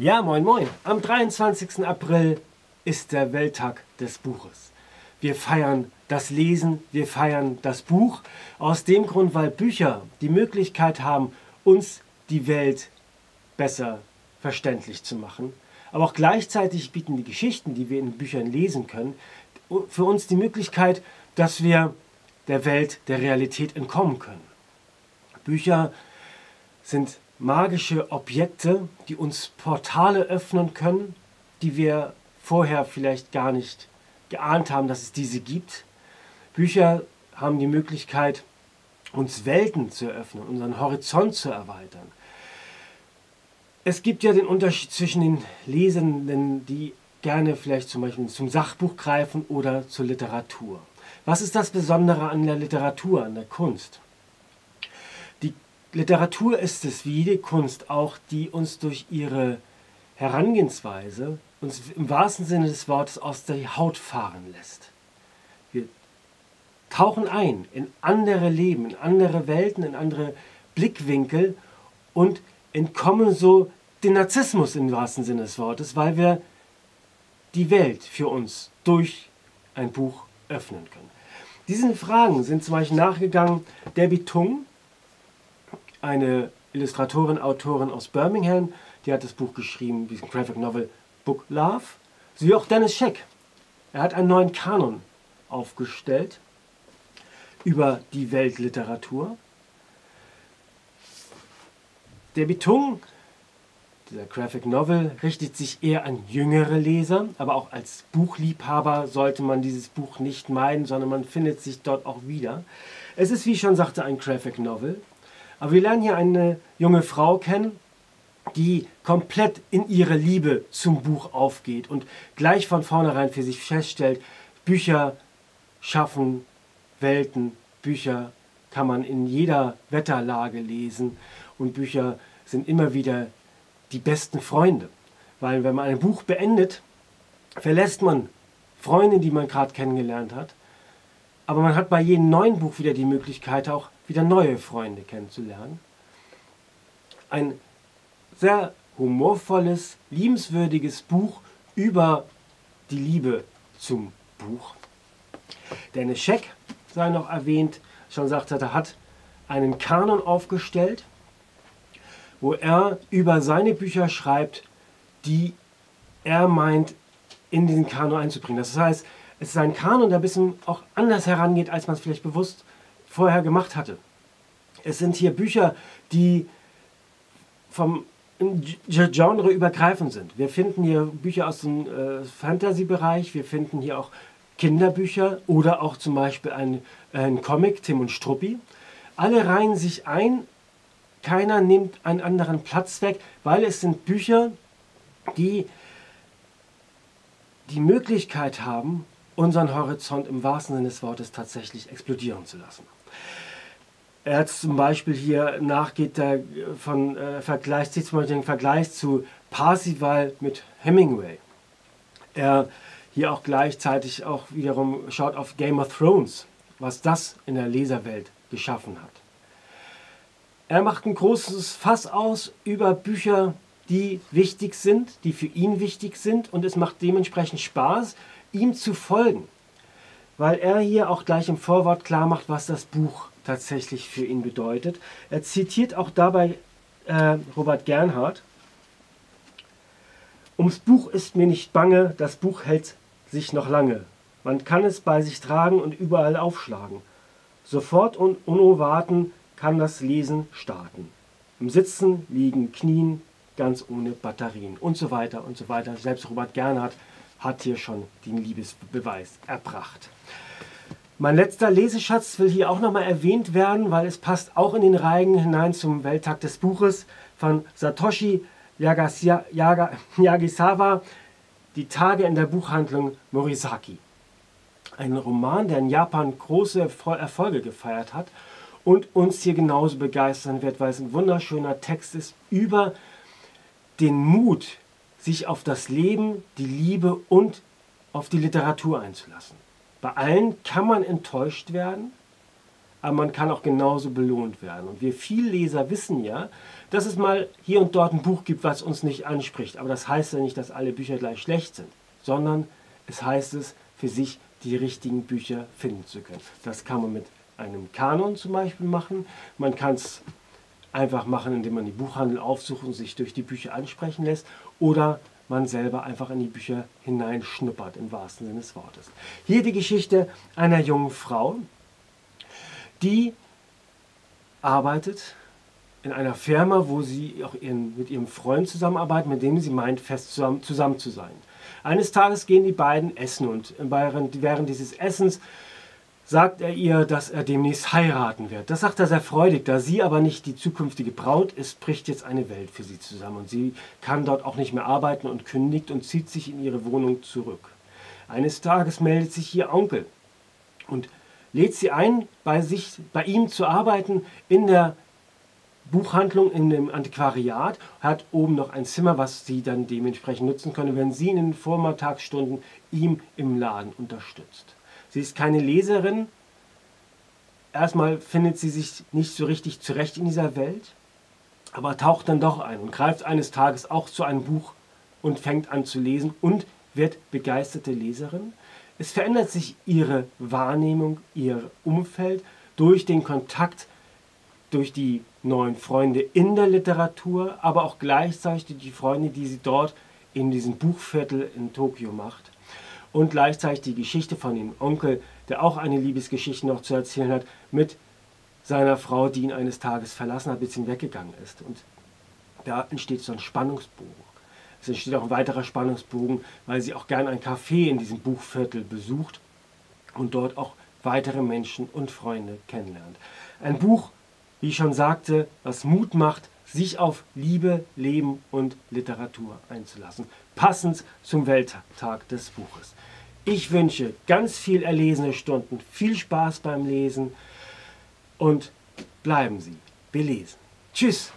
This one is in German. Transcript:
Ja, moin, moin. Am 23. April ist der Welttag des Buches. Wir feiern das Lesen, wir feiern das Buch. Aus dem Grund, weil Bücher die Möglichkeit haben, uns die Welt besser verständlich zu machen. Aber auch gleichzeitig bieten die Geschichten, die wir in Büchern lesen können, für uns die Möglichkeit, dass wir der Welt, der Realität entkommen können. Bücher sind magische Objekte, die uns Portale öffnen können, die wir vorher vielleicht gar nicht geahnt haben, dass es diese gibt. Bücher haben die Möglichkeit, uns Welten zu eröffnen, unseren Horizont zu erweitern. Es gibt ja den Unterschied zwischen den Lesenden, die gerne vielleicht zum Beispiel zum Sachbuch greifen oder zur Literatur. Was ist das Besondere an der Literatur, an der Kunst? Literatur ist es wie die Kunst auch, die uns durch ihre Herangehensweise uns im wahrsten Sinne des Wortes aus der Haut fahren lässt. Wir tauchen ein in andere Leben, in andere Welten, in andere Blickwinkel und entkommen so den Narzissmus im wahrsten Sinne des Wortes, weil wir die Welt für uns durch ein Buch öffnen können. Diesen Fragen sind zum Beispiel nachgegangen Debbie Tung, eine Illustratorin, Autorin aus Birmingham, die hat das Buch geschrieben, diesen Graphic Novel Book Love, sowie auch Dennis Scheck. Er hat einen neuen Kanon aufgestellt über die Weltliteratur. Der Beton dieser Graphic Novel richtet sich eher an jüngere Leser, aber auch als Buchliebhaber sollte man dieses Buch nicht meiden, sondern man findet sich dort auch wieder. Es ist, wie ich schon sagte, ein Graphic Novel. Aber wir lernen hier eine junge Frau kennen, die komplett in ihre Liebe zum Buch aufgeht und gleich von vornherein für sich feststellt, Bücher schaffen Welten, Bücher kann man in jeder Wetterlage lesen und Bücher sind immer wieder die besten Freunde. Weil wenn man ein Buch beendet, verlässt man Freunde, die man gerade kennengelernt hat. Aber man hat bei jedem neuen Buch wieder die Möglichkeit, auch wieder neue Freunde kennenzulernen. Ein sehr humorvolles, liebenswürdiges Buch über die Liebe zum Buch. Dennis Scheck, sei noch erwähnt, schon sagte, er hat einen Kanon aufgestellt, wo er über seine Bücher schreibt, die er meint, in diesen Kanon einzubringen. Das heißt, es ist ein Kanon, der ein bisschen auch anders herangeht, als man es vielleicht bewusst vorher gemacht hatte. Es sind hier Bücher, die vom Genre übergreifend sind. Wir finden hier Bücher aus dem äh, Fantasy-Bereich, wir finden hier auch Kinderbücher oder auch zum Beispiel ein, ein Comic, Tim und Struppi. Alle reihen sich ein, keiner nimmt einen anderen Platz weg, weil es sind Bücher, die die Möglichkeit haben, unseren Horizont im wahrsten Sinne des Wortes tatsächlich explodieren zu lassen. Er hat zum Beispiel hier nachgeht der von äh, Vergleich, zieht zum Beispiel den Vergleich zu Parsival mit Hemingway. Er hier auch gleichzeitig auch wiederum schaut auf Game of Thrones, was das in der Leserwelt geschaffen hat. Er macht ein großes Fass aus über Bücher, die wichtig sind, die für ihn wichtig sind und es macht dementsprechend Spaß, ihm zu folgen, weil er hier auch gleich im Vorwort klar macht, was das Buch tatsächlich für ihn bedeutet. Er zitiert auch dabei äh, Robert Gernhardt. Ums Buch ist mir nicht bange, das Buch hält sich noch lange. Man kann es bei sich tragen und überall aufschlagen. Sofort und ohne warten kann das Lesen starten. Im Sitzen, Liegen, Knien, ganz ohne Batterien und so weiter und so weiter. Selbst Robert Gernhardt hat hier schon den Liebesbeweis erbracht. Mein letzter Leseschatz will hier auch nochmal erwähnt werden, weil es passt auch in den Reigen hinein zum Welttag des Buches von Satoshi Yagisawa, Die Tage in der Buchhandlung Morisaki. Ein Roman, der in Japan große Erfolge gefeiert hat und uns hier genauso begeistern wird, weil es ein wunderschöner Text ist über den Mut, sich auf das Leben, die Liebe und auf die Literatur einzulassen. Bei allen kann man enttäuscht werden, aber man kann auch genauso belohnt werden. Und wir Vielleser wissen ja, dass es mal hier und dort ein Buch gibt, was uns nicht anspricht. Aber das heißt ja nicht, dass alle Bücher gleich schlecht sind, sondern es heißt es, für sich die richtigen Bücher finden zu können. Das kann man mit einem Kanon zum Beispiel machen. Man kann es einfach machen, indem man die Buchhandel aufsucht und sich durch die Bücher ansprechen lässt. Oder man selber einfach in die Bücher hineinschnuppert, im wahrsten Sinne des Wortes. Hier die Geschichte einer jungen Frau, die arbeitet in einer Firma, wo sie auch ihren, mit ihrem Freund zusammenarbeitet, mit dem sie meint, fest zusammen, zusammen zu sein. Eines Tages gehen die beiden essen und während, während dieses Essens sagt er ihr, dass er demnächst heiraten wird. Das sagt er sehr freudig. Da sie aber nicht die zukünftige Braut ist, bricht jetzt eine Welt für sie zusammen. Und sie kann dort auch nicht mehr arbeiten und kündigt und zieht sich in ihre Wohnung zurück. Eines Tages meldet sich ihr Onkel und lädt sie ein, bei, sich, bei ihm zu arbeiten in der Buchhandlung, in dem Antiquariat, hat oben noch ein Zimmer, was sie dann dementsprechend nutzen können, wenn sie in den Vormittagsstunden ihm im Laden unterstützt. Sie ist keine Leserin. Erstmal findet sie sich nicht so richtig zurecht in dieser Welt, aber taucht dann doch ein und greift eines Tages auch zu einem Buch und fängt an zu lesen und wird begeisterte Leserin. Es verändert sich ihre Wahrnehmung, ihr Umfeld durch den Kontakt, durch die neuen Freunde in der Literatur, aber auch gleichzeitig die Freunde, die sie dort in diesem Buchviertel in Tokio macht und gleichzeitig die Geschichte von dem Onkel, der auch eine Liebesgeschichte noch zu erzählen hat, mit seiner Frau, die ihn eines Tages verlassen hat, bzw. weggegangen ist. Und da entsteht so ein Spannungsbogen. Es entsteht auch ein weiterer Spannungsbogen, weil sie auch gern ein Café in diesem Buchviertel besucht und dort auch weitere Menschen und Freunde kennenlernt. Ein Buch, wie ich schon sagte, was Mut macht, sich auf Liebe, Leben und Literatur einzulassen. Passend zum Welttag des Buches. Ich wünsche ganz viel erlesene Stunden, viel Spaß beim Lesen und bleiben Sie belesen. Tschüss!